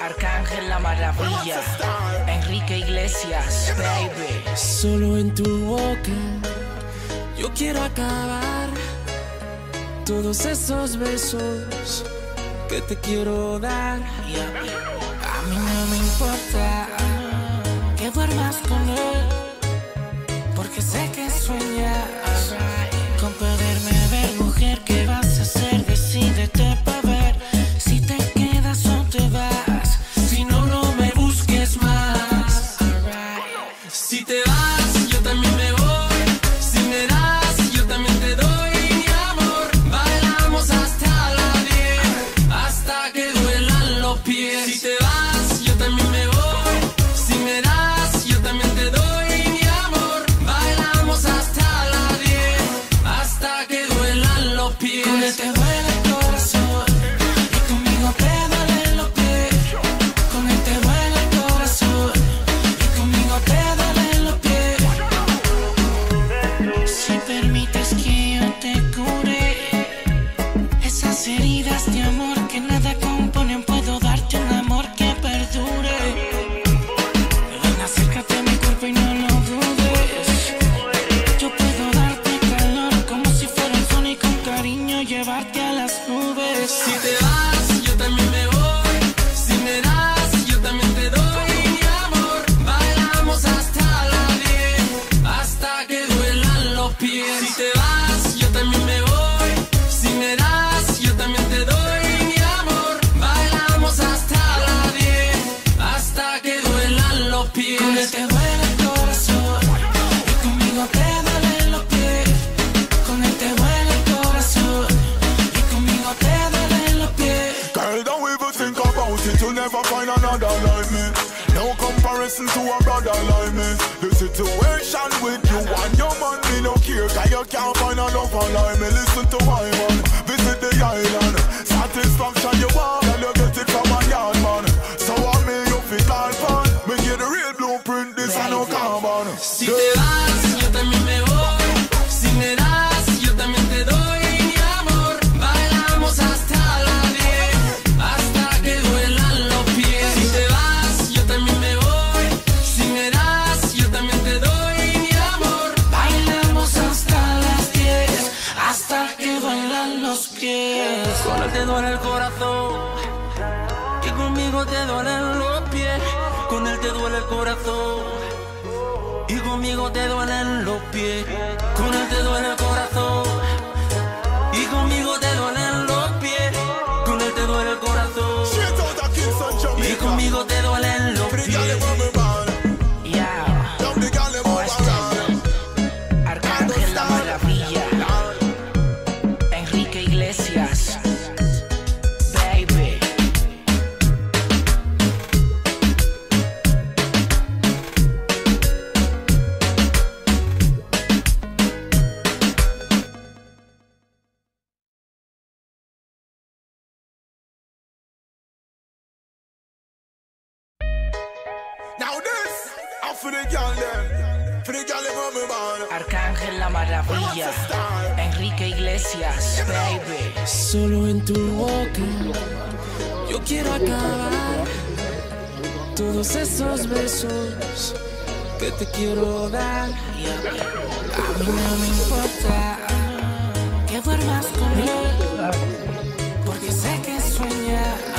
Arcángel la maravilla, Enrique Iglesias, baby. Solo en tu boca yo quiero acabar todos esos besos que te quiero dar. A mí no me importa que duermas con él, pies. Si te vas, yo también me voy. Si me das, yo también te doy mi amor. Bailamos hasta la 10, hasta que duelan los pies. Con él te duele el corazón y conmigo te duelen los pies. Con él te duele el corazón y conmigo te duelen los pies. Girl, don't even think about it, you'll never find another like me. No comparison to a brother like me. The situation with you and your no care, cause you can't find a lover like me. Listen to my man, visit the island. Satisfaction you want, and you get it from a yard man. So I me you fit all fun. Me get the real blueprint, this I no carbon. Si te vas, yo también me voy. Él te duele el corazón y conmigo te duelen los pies. Con él te duele el corazón y conmigo te duelen los pies. Con él te duele el corazón for the girl them. For the girl them want me bad. Arcángel la maravilla, Enrique Iglesias, baby. Solo en tu boca yo quiero acabar todos esos besos que te quiero dar. A mí no me importa que duermas con él, porque sé que sueñas